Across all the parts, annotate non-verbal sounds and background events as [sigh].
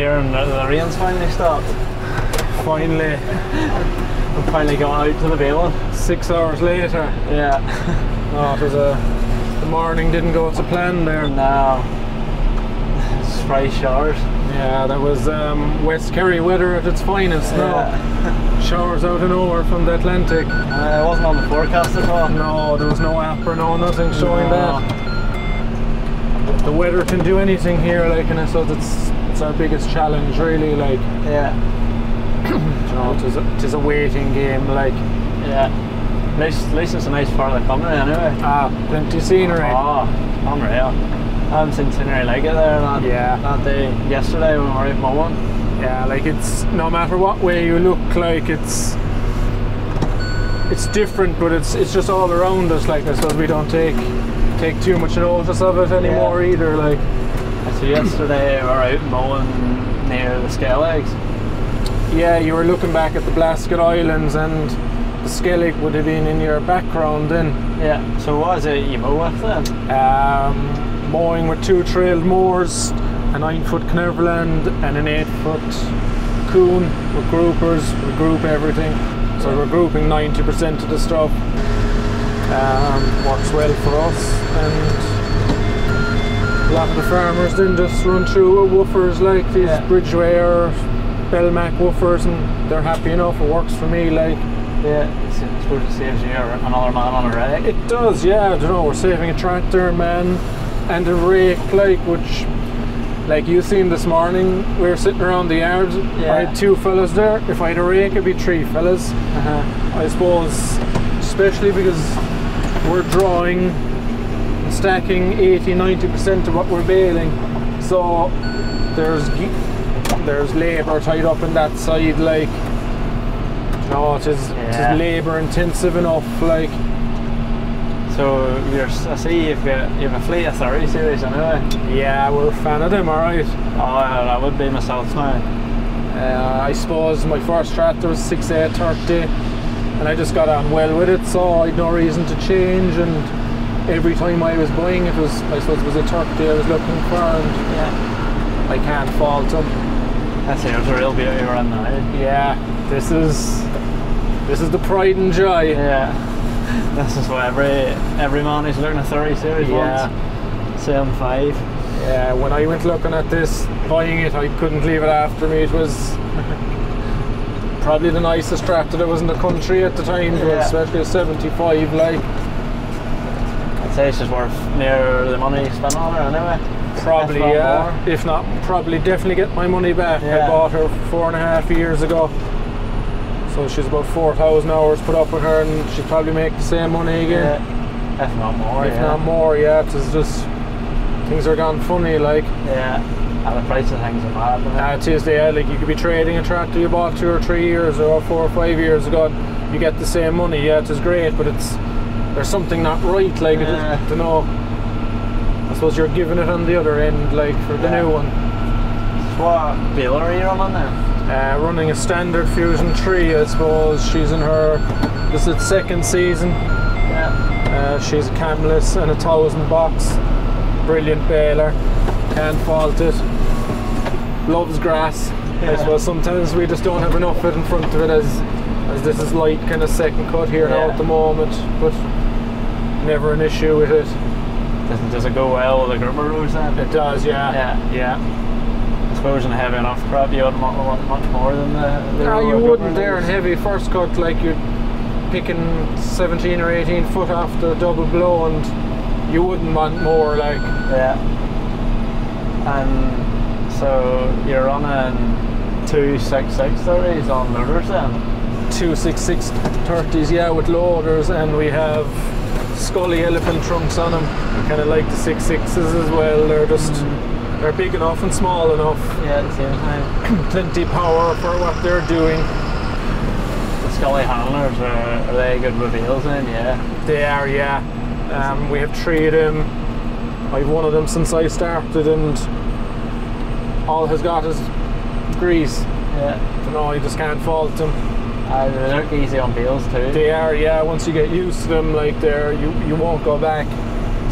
hearing the, the rain's finally stopped. Finally, I'm finally got out to the bailing. six hours later. Yeah. [laughs] Oh, it was a. The morning didn't go to plan there. now, it's fresh showers. Yeah, that was um, West Kerry weather at its finest. No Yeah. [laughs] showers out of nowhere from the Atlantic. Uh, it wasn't on the forecast at all. No, there was no app or no nothing showing No. that. The weather can do anything here, like, and I suppose it's it's our biggest challenge, really. Like, [clears throat] Yeah. you know, it is a, a waiting game. Like, Yeah. At least, at least it's a nice part of the country anyway. ah, plenty of scenery. Oh, unreal. I haven't seen scenery like it there that, Yeah. that day yesterday when we were out mowing. Yeah, like it's no matter what way you look, like it's it's different, but it's it's just all around us. Like I suppose we don't take take too much notice of it anymore either. Like So yesterday we were out mowing near the Skelligs. yeah, you were looking back at the Blasket Islands and the Skellig would have been in your background then. Yeah. So what is it you mow with then? Um, mowing with two trailed moors, a nine foot Kverneland and an eight foot Krone with groupers. We group everything. So we're grouping 90% of the stuff. Um, works well for us and a lot of the farmers then just run through woofers like these Yeah. Bridgeway or Belmac woofers and they're happy enough. It works for me like Yeah. It's, I suppose it saves you another man on a rake. It does, yeah. I don't know. We're saving a tractor, man, and a rake, like which, like you seen this morning. We were sitting around the yard. Yeah. I had two fellas there. If I had a rake, it'd be three fellas. Uh-huh. I suppose, especially because we're drawing, stacking 80, 90 percent of what we're baling. So there's there's labour tied up in that side, like. You know, it is, Yeah. is labour intensive enough, like. So you're, I see you've got you've a fleet of 30 series anyway. Yeah, we're a fan of them, alright. Oh, that would be myself now. Uh, I suppose my first tractor was 6830 and I just got on well with it, so I'd no reason to change. And every time I was buying it was, I suppose, it was a 30 I was looking for, and Yeah. I can't fault them. That's it. It was a real beauty we're in now. Yeah, this is this is the pride and joy. Yeah. This is what every every man is looking at 30 series Yeah. wants. Seven five. Yeah, when I went looking at this, buying it, I couldn't leave it after me. It was [laughs] probably the nicest tractor that was in the country at the time, Yeah. especially a 75 like. I'd say it's just worth near the money you spent on her anyway. Probably, If not yeah. more. If not, probably definitely get my money back. I bought her four and a half years ago. So she's about 4,000 hours put up with her, and she'd probably make the same money again. Yeah. If not more. if yeah. not more, yeah. It's just things are gone funny, like. Yeah. And the price of things are mad. Uh, Tuesday, yeah, like you could be trading a tractor you bought two or three years or four or five years ago, you get the same money. Yeah, it is great, but it's there's something not right. Like, Yeah. I don't know. I suppose you're giving it on the other end, like for the Yeah. new one. So what baler are you running then? Uh, running a standard Fusion 3, I suppose. She's in her, this is its second season. Yeah. Uh, she's a camless and a thousand box. Brilliant baler. Can't fault it. Loves grass. I Yeah. suppose sometimes we just don't have enough of it in front of it as, as this is light kind of second cut here now at the moment. But never an issue with it. Does, does it go well with the grouper rows then? It does, yeah. Yeah. Yeah. I suppose in a heavy enough crop you wouldn't want, much more than the. the No, you wouldn't there in heavy first cut like you're picking 17 or 18 foot off the double blow and you wouldn't want more like Yeah. And so you're on running two six six thirties on loaders then? two six six thirties, yeah, with loaders, and we have Scully elephant trunks on them. I kind of like the six sixes as well. They're just they're big enough and small enough. Yeah, at the same time. [clears throat] Plenty power for what they're doing. The Scully handlers are, are they good reveals then? Yeah. They are, yeah. Um, we have three of them. I've one of them since I started, and all has got is grease. Yeah. You know, you just can't fault them. Uh, they look easy on wheels too. They are, yeah. Once you get used to them, like they're, you you won't go back.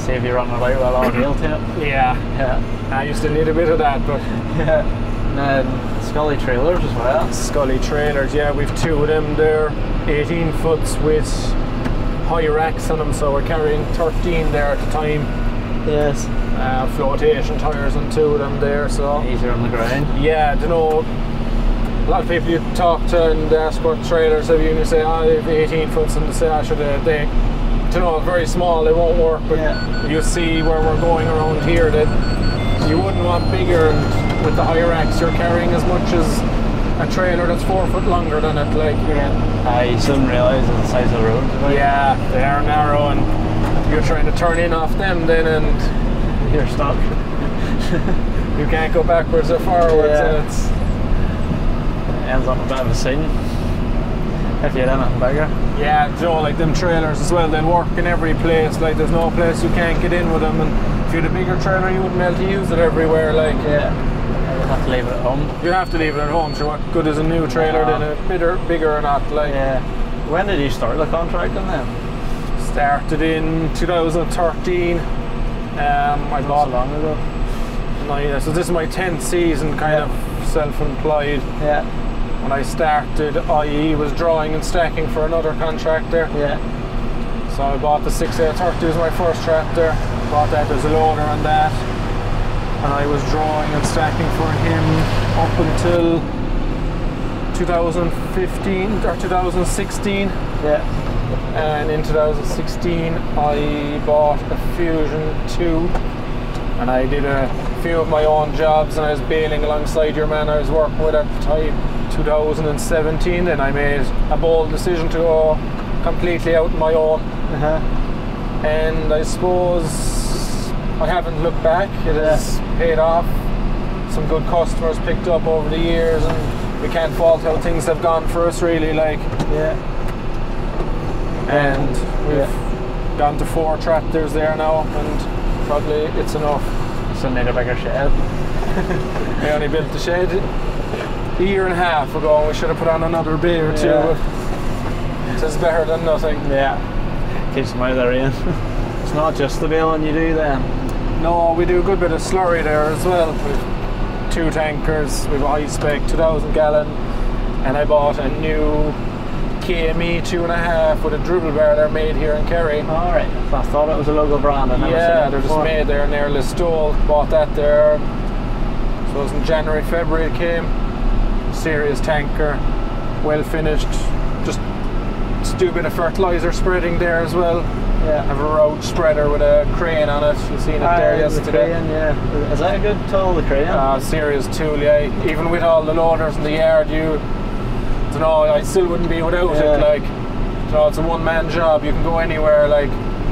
See if you're running about well on wheel tape. Yeah. Yeah. I used to need a bit of that, but Yeah. then Scully trailers as well. Scully trailers, yeah, we've two of them there, 18 foots with high racks on them, so we're carrying 13 there at the time. Yes. Uh, flotation tires on two of them there, so Easier on the ground. yeah, you know, a lot of people you talk to and ask what trailers have you, and you say, oh, they have 18 foots, and they say, oh, sure, they, they you know, very small, they won't work, but Yeah. you see where we're going around here that you wouldn't want bigger, and with the higher racks, you're carrying as much as a trailer that's four foot longer than it, like, Yeah. Uh, you soon realise the size of the road. right? yeah, they are narrow, and you're trying to turn in off them then, and You're stuck. [laughs] you can't go backwards or forwards, Yeah. Ends up a bit of a scene. If you had anything bigger. Yeah, Joe, like them trailers as well, they'll work in every place. Like there's no place you can't get in with them. And if you had a bigger trailer, you wouldn't be able to use it everywhere. Like Yeah. You have to leave it at home. you have to leave it at home. So what good is a new trailer Yeah. than a bigger, bigger or not? Like Yeah. When did you start the contract contracting then? started in 2013. Um, I Not so long ago. No, yeah. So this is my 10th season, kind Yeah. of self-employed. Yeah. When I started, IE was drawing and stacking for another contractor. Yeah. So I bought the 6830 was my first tractor. Bought that as a loaner on that. And I was drawing and stacking for him up until 2015 or 2016. Yeah. And in 2016 I bought a Fusion 2 and I did a few of my own jobs and I was bailing alongside your man I was working with at the time 2017 then I made a bold decision to go completely out on my own Uh-huh. and I suppose I haven't looked back. It has paid off. Some good customers picked up over the years, and we can't fault how things have gone for us. Really, like, Yeah. and we've gone to four tractors there now, and probably it's enough. So need a bigger shed. [laughs] We only built the shed a year and a half ago, and we should have put on another beer or two. Yeah. It's better than nothing. Yeah. Keeps them out of the rain. it's not just the bailing you do then. No, we do a good bit of slurry there as well. We've two tankers, we've high spec 2000 gallon, and I bought a new KME two and a half with a dribble bar they're made here in Kerry. Alright. I thought it was a local brand. I never yeah, they're just made there near Listowel. Bought that there. So it was in January, February it came. Serious tanker, well finished. Just, just do a bit of fertilizer spreading there as well. Yeah. Have a road spreader with a crane on it. You've seen it there the yesterday. crane, yeah. Is that a good tool, the crane? uh, serious tool, yeah. Even with all the loaders in the yard, you, you know, I still wouldn't be without Yeah. it. Like, you know, it's a one-man job. You can go anywhere. Like,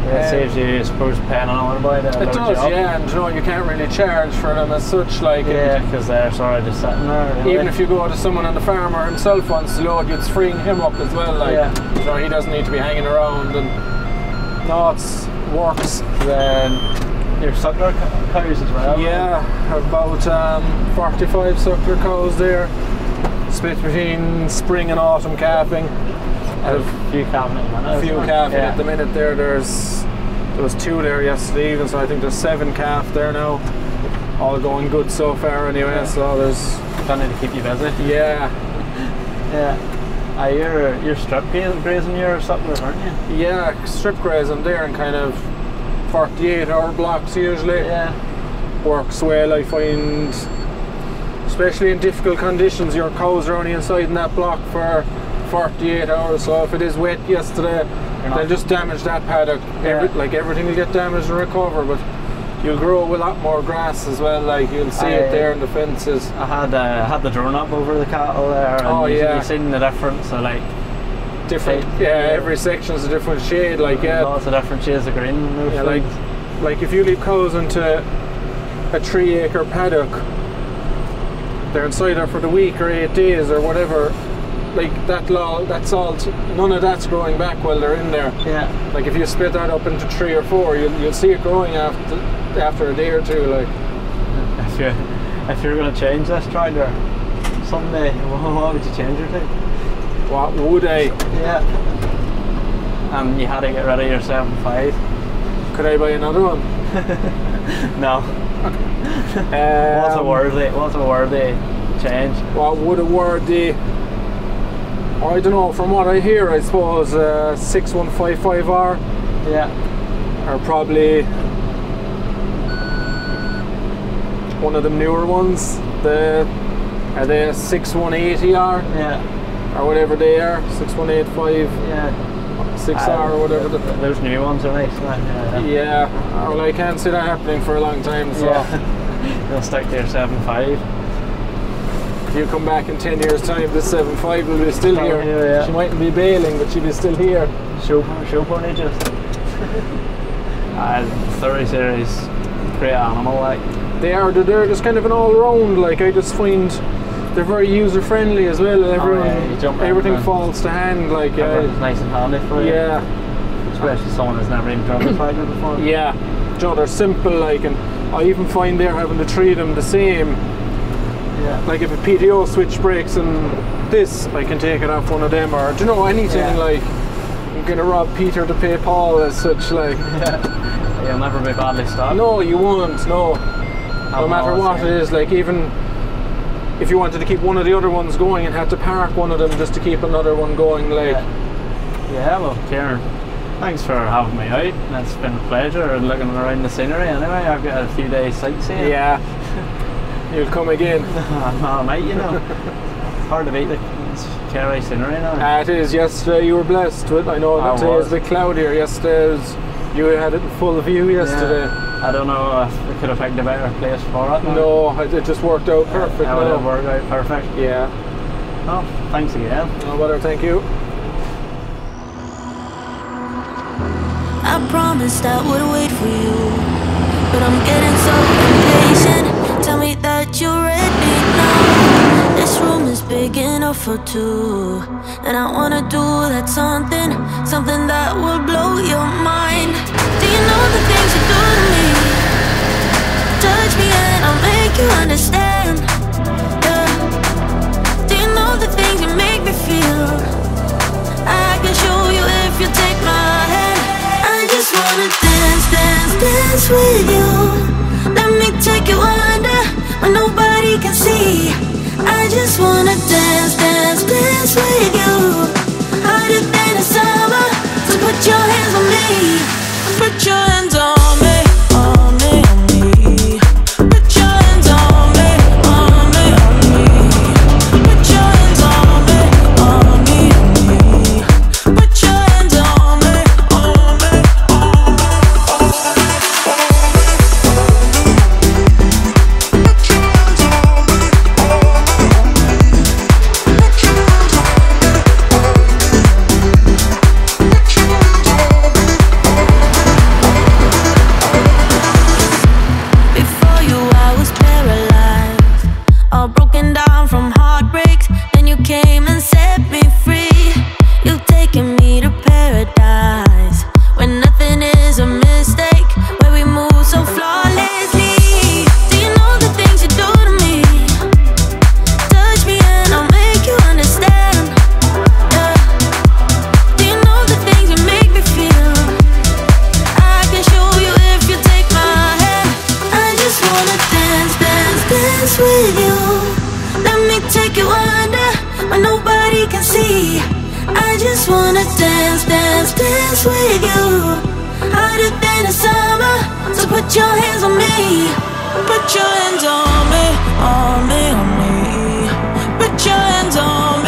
it saves you, I suppose, paying on it. it does, yeah. And you know, you can't really charge for them as such. Like, Yeah, because they're sort of just sitting there. even if you go to someone on the farmer himself wants to load, you, it's freeing him up as well. Like, Yeah. you know, he doesn't need to be hanging around. And no, it's works. then your suckler co- cows as well. Yeah, about um, 45 suckler cows there, split between spring and autumn calving. A few calving at the minute. A few there? yeah. at the minute there. There's there was two there yesterday evening, so I think there's seven calf there now. All going good so far anyway. Yeah. So there's Plenty to keep you busy. yeah, [laughs] Yeah. Uh, you're, you're strip grazing here or something, aren't you? yeah, strip grazing there and kind of 48 hour blocks usually. Yeah. works well. I find, especially in difficult conditions, your cows are only inside in that block for 48 hours. So if it is wet yesterday, they'll just damage that paddock. Every, Yeah. like everything will get damaged and recover, but you'll grow a lot more grass as well. Like you'll see Aye. it there in the fences. I had uh, had the drone up over the cattle there. And Oh, yeah. you've seen the difference? So like Different, Shade. yeah. Every section is a different shade. Like yeah, lots of different shades of green. Yeah, like like if you leave cows into a three acre paddock, they're inside there for the week or eight days or whatever. Like that law, that's all. None of that's growing back while they're in there. yeah. Like if you split that up into three or four, you'll, you'll see it growing after after a day or two. Like If [laughs] you if you're going to change this tractor someday, [laughs] what would you change it to? what would I? Yeah. And you had to get rid of your seven five. Could I buy another one? [laughs] No. Um, What's a worthy? What's a worthy change. what would a were the I don't know from what I hear I suppose uh, 6155R Yeah. are probably one of the newer ones the are they a 6180R Yeah. or whatever they are 6185 Yeah. 6R or whatever the, Those new ones are nice. like, Yeah. yeah well I can't see that happening for a long time so Yeah. [laughs] You'll stick to your seven five. if you come back in 10 years time this 75 will be still Oh, here yeah, yeah. she mightn't be bailing but she'll be still here Show show pony just. [laughs] uh, 30 series, great animal like. They are. They're, they're just kind of an all-round. Like I just find they're very user-friendly as well. Everyone, Oh, yeah, jump everything falls to hand. Like uh, nice and handy for you. yeah, Especially someone who's never even driven a Tiger [coughs] before. yeah. Know, they're simple. Like, and I even find they're having to treat them the same. Yeah. Like if a PTO switch breaks and this, I can take it off one of them, or do you know anything Yeah. like. I'm gonna rob Peter to pay Paul as such. Like, [laughs] Yeah. You'll never be badly stopped. no, you won't. No, no matter what it is. Like even if you wanted to keep one of the other ones going and had to park one of them just to keep another one going, like Yeah. yeah, well, Kieran, thanks for having me out. It's been a pleasure and looking around the scenery. Anyway, I've got a few days sightseeing. yeah, you'll come again. [laughs] all night, you know. it's Hard to beat the Kerry scenery now. Ah, it is. Yesterday you were blessed with. I know I that today is was. a bit cloudier. Yesterday was, you had it in full view yesterday. I don't know if we could have picked a better place for it. now. No, it, it just worked out perfect. That would have worked out perfect. Yeah. Oh, thanks again. No bother. Thank you. I promised I would wait for you, but I'm getting enough for two, and I wanna do that something, something that will blow your mind. Do you know the things you do to me? Touch me and I'll make you understand. Yeah. Do you know the things you make me feel? I can show you if you take my hand. I just wanna dance, dance, dance with you. Let me take you under where nobody can see. Just wanna dance, dance, dance with you. Hotter than the summer, so put your hands on me. Put your hands than the summer, so put your hands on me. Put your hands on me, on me, on me. Put your hands on me.